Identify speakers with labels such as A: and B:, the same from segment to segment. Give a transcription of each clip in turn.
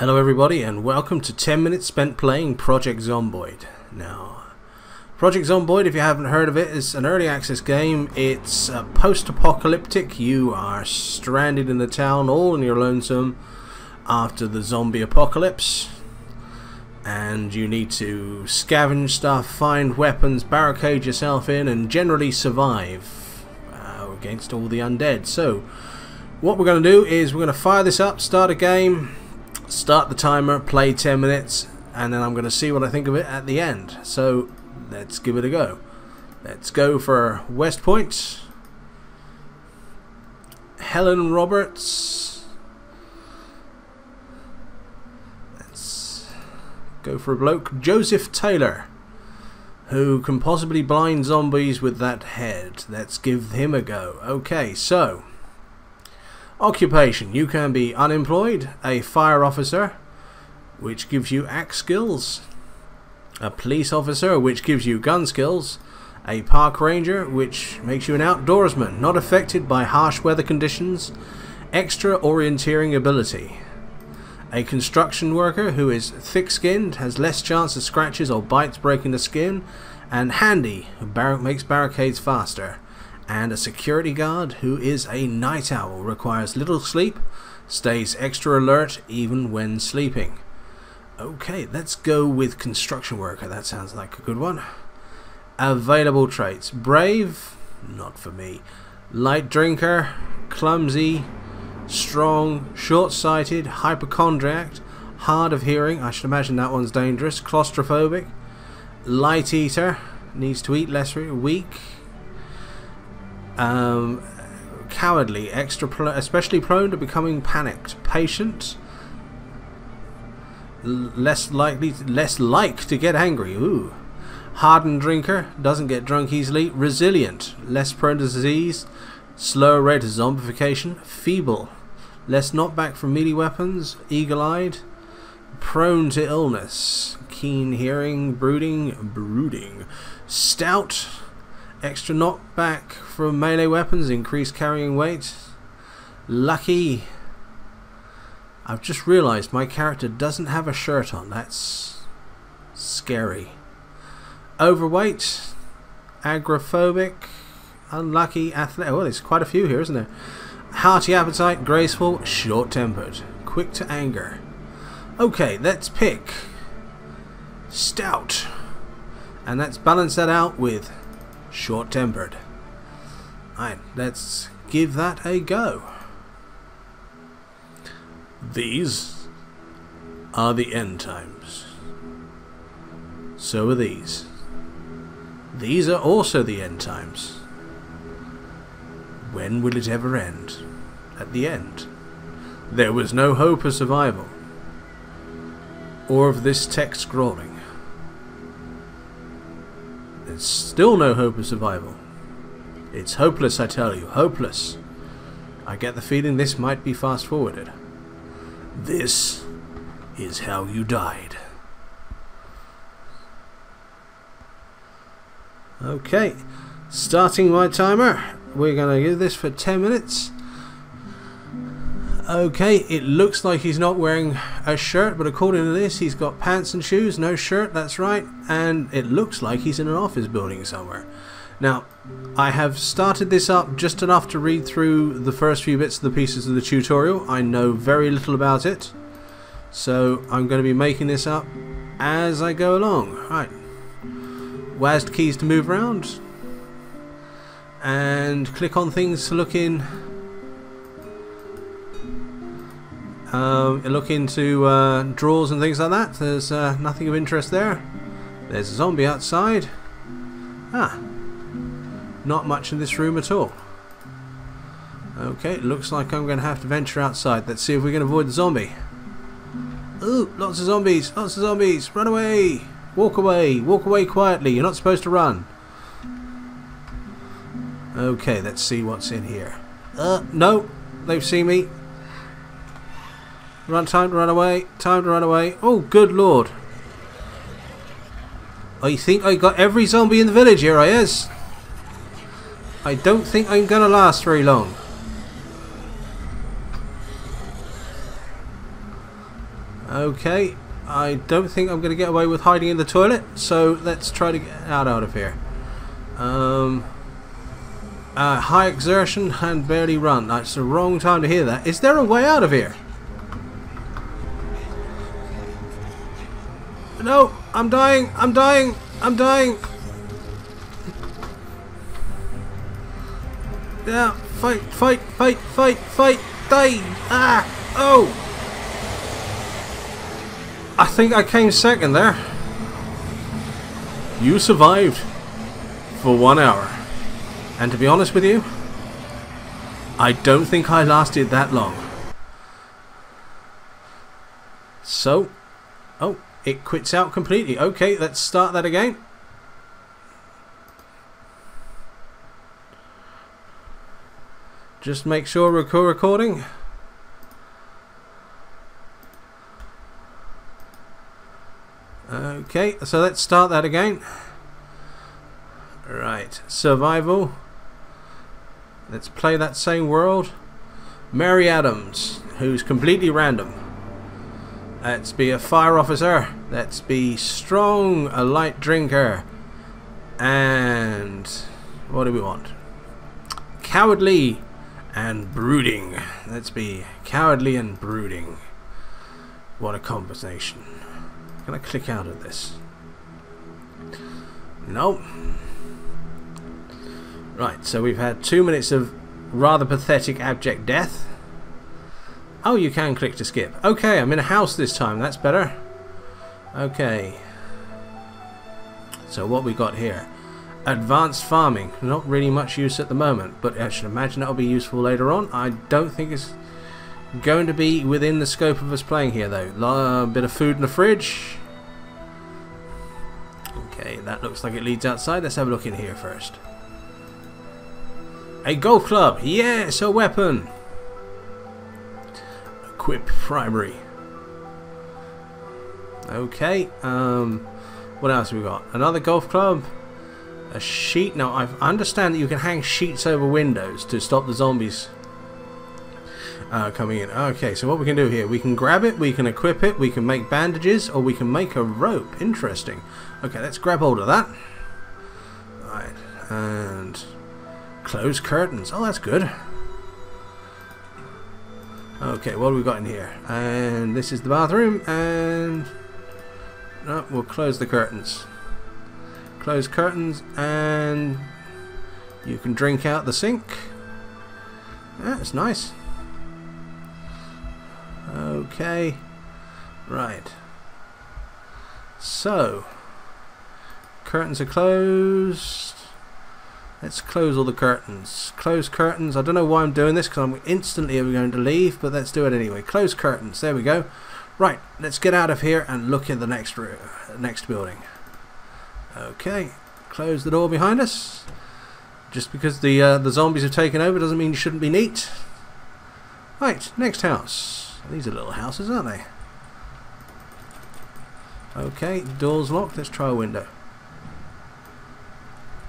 A: Hello everybody and welcome to 10 minutes spent playing Project Zomboid. Now, Project Zomboid, if you haven't heard of it, is an early access game. It's uh, post-apocalyptic. You are stranded in the town all in your lonesome after the zombie apocalypse. And you need to scavenge stuff, find weapons, barricade yourself in and generally survive uh, against all the undead. So, what we're going to do is we're going to fire this up, start a game, start the timer, play 10 minutes, and then I'm going to see what I think of it at the end. So let's give it a go. Let's go for West Point. Helen Roberts. Let's go for a bloke. Joseph Taylor. Who can possibly blind zombies with that head. Let's give him a go. Okay, so Occupation. You can be unemployed, a fire officer, which gives you axe skills, a police officer, which gives you gun skills, a park ranger, which makes you an outdoorsman, not affected by harsh weather conditions, extra orienteering ability. A construction worker who is thick-skinned, has less chance of scratches or bites breaking the skin, and handy, who bar makes barricades faster and a security guard who is a night owl, requires little sleep, stays extra alert even when sleeping. Okay, let's go with construction worker. That sounds like a good one. Available traits. Brave, not for me. Light drinker, clumsy, strong, short-sighted, hypochondriac, hard of hearing. I should imagine that one's dangerous. Claustrophobic. Light eater, needs to eat less, weak, um, cowardly, extra, especially prone to becoming panicked, patient, less likely, less like to get angry. Ooh, hardened drinker, doesn't get drunk easily, resilient, less prone to disease, slower rate of zombification, feeble, less knockback from melee weapons, eagle-eyed, prone to illness, keen hearing, brooding, brooding, stout Extra knockback from melee weapons, increased carrying weight. Lucky. I've just realised my character doesn't have a shirt on. That's scary. Overweight. Agoraphobic. Unlucky. Athletic. Well, there's quite a few here, isn't there? Hearty appetite. Graceful. Short-tempered. Quick to anger. Okay, let's pick Stout. And let's balance that out with short-tempered. Alright, let's give that a go. These are the end times. So are these. These are also the end times. When will it ever end? At the end. There was no hope of survival. Or of this text scrolling. Still no hope of survival. It's hopeless, I tell you. Hopeless. I get the feeling this might be fast forwarded. This is how you died. Okay, starting my timer. We're going to do this for 10 minutes. Okay, it looks like he's not wearing a shirt, but according to this, he's got pants and shoes, no shirt, that's right, and it looks like he's in an office building somewhere. Now, I have started this up just enough to read through the first few bits of the pieces of the tutorial. I know very little about it, so I'm going to be making this up as I go along. Right, WASD keys to move around, and click on things to look in Um, look into uh, drawers and things like that. There's uh, nothing of interest there. There's a zombie outside. Ah, not much in this room at all. Okay, looks like I'm going to have to venture outside. Let's see if we can avoid the zombie. Ooh, lots of zombies, lots of zombies. Run away. Walk away. Walk away quietly. You're not supposed to run. Okay, let's see what's in here. Uh, no, they've seen me. Run, time to run away. Time to run away. Oh, good lord. I think I got every zombie in the village here, I is. I don't think I'm gonna last very long. Okay, I don't think I'm going to get away with hiding in the toilet, so let's try to get out, out of here. Um, uh, high exertion and barely run. That's the wrong time to hear that. Is there a way out of here? No, I'm dying, I'm dying, I'm dying. Yeah, fight, fight, fight, fight, fight, die! Ah! Oh! I think I came second there. You survived for one hour. And to be honest with you, I don't think I lasted that long. So, oh, it quits out completely. Okay, let's start that again. Just make sure we're recording. Okay, so let's start that again. Right, survival. Let's play that same world. Mary Adams, who's completely random. Let's be a fire officer. Let's be strong, a light drinker. And what do we want? Cowardly and brooding. Let's be cowardly and brooding. What a combination. Can I click out of this? Nope. Right, so we've had two minutes of rather pathetic abject death. Oh, you can click to skip. Okay, I'm in a house this time. That's better. Okay. So what we got here? Advanced farming. Not really much use at the moment, but I should imagine that'll be useful later on. I don't think it's going to be within the scope of us playing here, though. A bit of food in the fridge. Okay, that looks like it leads outside. Let's have a look in here first. A golf club. Yes, a weapon. Equip primary. Okay. Um, what else have we got? Another golf club. A sheet. Now, I understand that you can hang sheets over windows to stop the zombies uh, coming in. Okay, so what we can do here, we can grab it, we can equip it, we can make bandages, or we can make a rope. Interesting. Okay, let's grab hold of that. Right, and close curtains. Oh, that's good. Okay, what have we got in here? And this is the bathroom, and no, we'll close the curtains. Close curtains, and you can drink out the sink. Ah, That's nice. Okay. Right. So, curtains are closed. Let's close all the curtains. Close curtains. I don't know why I'm doing this because I'm instantly going to leave, but let's do it anyway. Close curtains. There we go. Right, let's get out of here and look in the next room, next building. Okay, close the door behind us. Just because the uh, the zombies have taken over doesn't mean you shouldn't be neat. Right, next house. These are little houses, aren't they? Okay, door's locked. Let's try a window.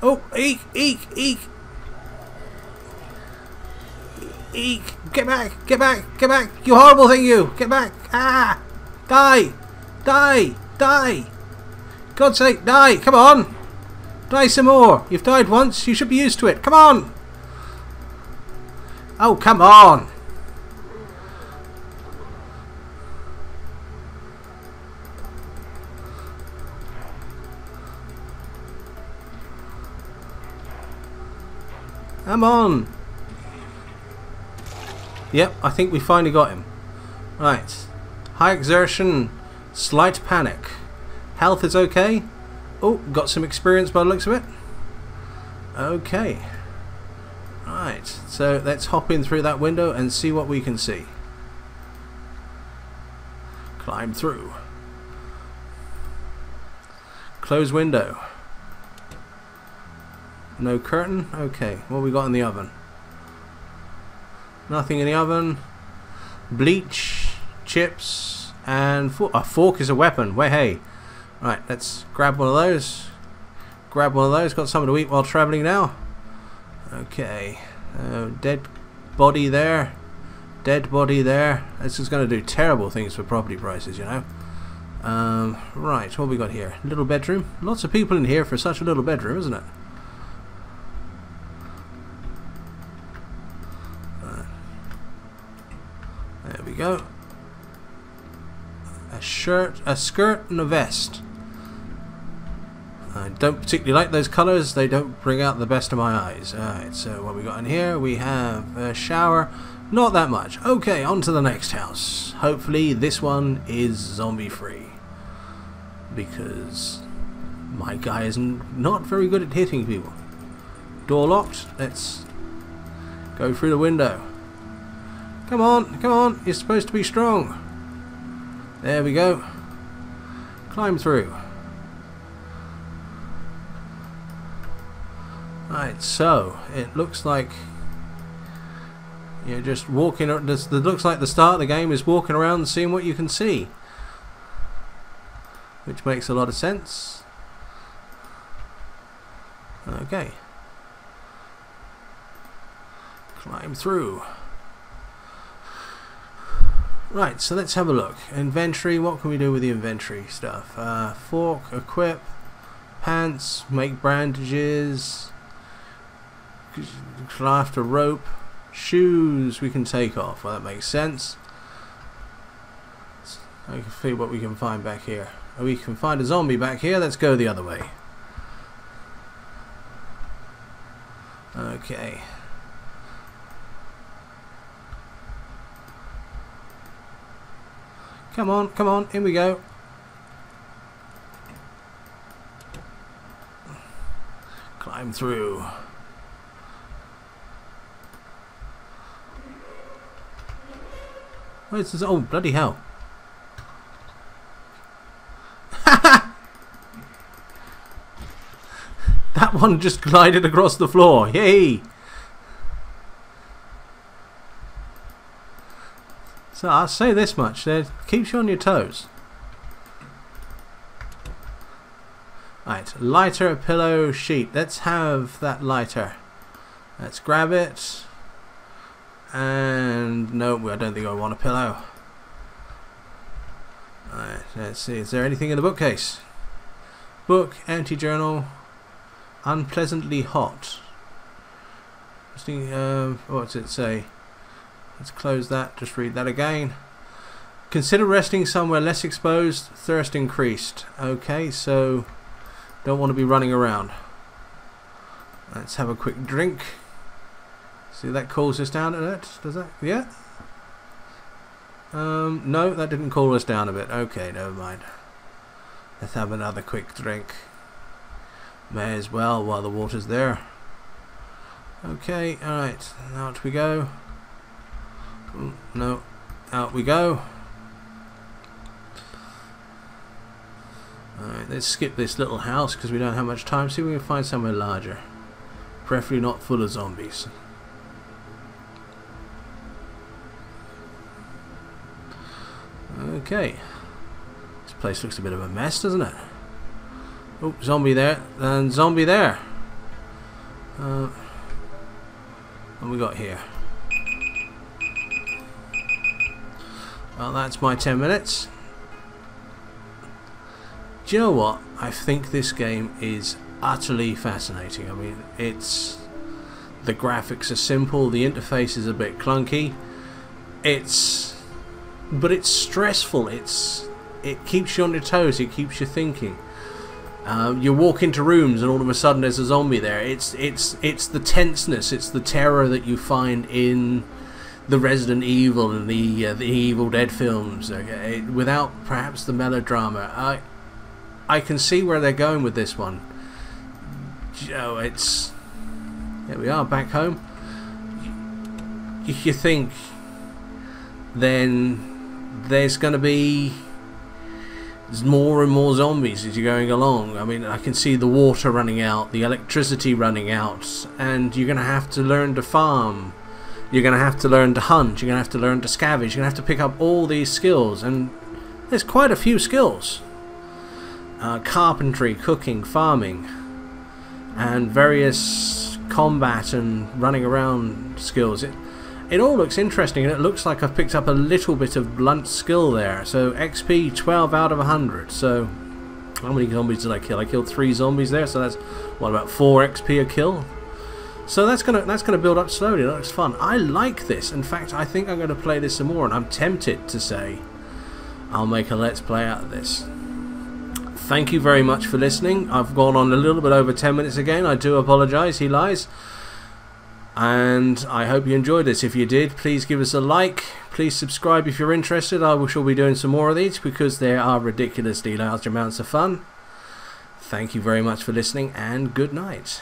A: Oh, eek, eek, eek. Eek, get back, get back, get back. You horrible thing, you. Get back. Ah, die, die, die. God's sake, die. Come on. Die some more. You've died once. You should be used to it. Come on. Oh, come on. Come on! Yep, I think we finally got him. Right. High exertion, slight panic. Health is okay. Oh, got some experience by the looks of it. Okay. Right, so let's hop in through that window and see what we can see. Climb through. Close window. No curtain? Okay, what we got in the oven? Nothing in the oven. Bleach, chips, and a fork is a weapon. Way hey. Right, let's grab one of those. Grab one of those. Got something to eat while travelling now. Okay. Uh, dead body there. Dead body there. This is going to do terrible things for property prices, you know. Um, right, what we got here? Little bedroom. Lots of people in here for such a little bedroom, isn't it? Shirt, a skirt, and a vest. I don't particularly like those colours. They don't bring out the best of my eyes. Alright, so what we got in here? We have a shower. Not that much. Okay, on to the next house. Hopefully this one is zombie free. Because my guy is not very good at hitting people. Door locked. Let's go through the window. Come on, come on. You're supposed to be strong. There we go. Climb through. Right, so it looks like you're just walking. It looks like the start of the game is walking around and seeing what you can see, which makes a lot of sense. Okay, climb through. Right, so let's have a look. Inventory. What can we do with the inventory stuff? Uh, fork, equip, pants, make bandages craft a rope. Shoes we can take off. Well, that makes sense. I can see what we can find back here. We can find a zombie back here. Let's go the other way. Okay. Come on, come on, in we go. Climb through. Where's this? Oh, bloody hell. that one just glided across the floor. Yay! So I'll say this much, it keeps you on your toes. Right, lighter, pillow, sheet. Let's have that lighter. Let's grab it. And no, I don't think I want a pillow. Alright, let's see. Is there anything in the bookcase? Book, anti-journal, unpleasantly hot. Um, what's it say? Let's close that. Just read that again. Consider resting somewhere less exposed. Thirst increased. Okay, so don't want to be running around. Let's have a quick drink. See, that cools us down a bit, does that? Yeah? Um, no, that didn't cool us down a bit. Okay, never mind. Let's have another quick drink. May as well while the water's there. Okay, alright, out we go. No, out we go. Alright, let's skip this little house because we don't have much time. See if we can find somewhere larger. Preferably not full of zombies. Okay. This place looks a bit of a mess, doesn't it? Oh, zombie there, and zombie there. Uh, what we got here? Well, that's my 10 minutes. Do you know what? I think this game is utterly fascinating. I mean, it's... The graphics are simple, the interface is a bit clunky. It's but it's stressful. It's it keeps you on your toes. It keeps you thinking. Um, you walk into rooms and all of a sudden there's a zombie there. It's it's it's the tenseness. It's the terror that you find in the Resident Evil and the uh, the Evil Dead films. Okay, without perhaps the melodrama. I I can see where they're going with this one. You know, it's here we are back home. You, you think then there's going to be more and more zombies as you're going along. I mean, I can see the water running out, the electricity running out, and you're going to have to learn to farm. You're going to have to learn to hunt. You're going to have to learn to scavenge. You're going to have to pick up all these skills, and there's quite a few skills. Uh, carpentry, cooking, farming, and various combat and running around skills. It, it all looks interesting and it looks like I've picked up a little bit of blunt skill there. So XP 12 out of 100. So how many zombies did I kill? I killed three zombies there, so that's what about 4 XP a kill? So that's gonna that's gonna build up slowly. That looks fun. I like this. In fact, I think I'm gonna play this some more, and I'm tempted to say I'll make a let's play out of this. Thank you very much for listening. I've gone on a little bit over 10 minutes again. I do apologise. He lies and I hope you enjoyed this. If you did, please give us a like. Please subscribe if you're interested. I will shall be doing some more of these because they are ridiculously large amounts of fun. Thank you very much for listening and good night.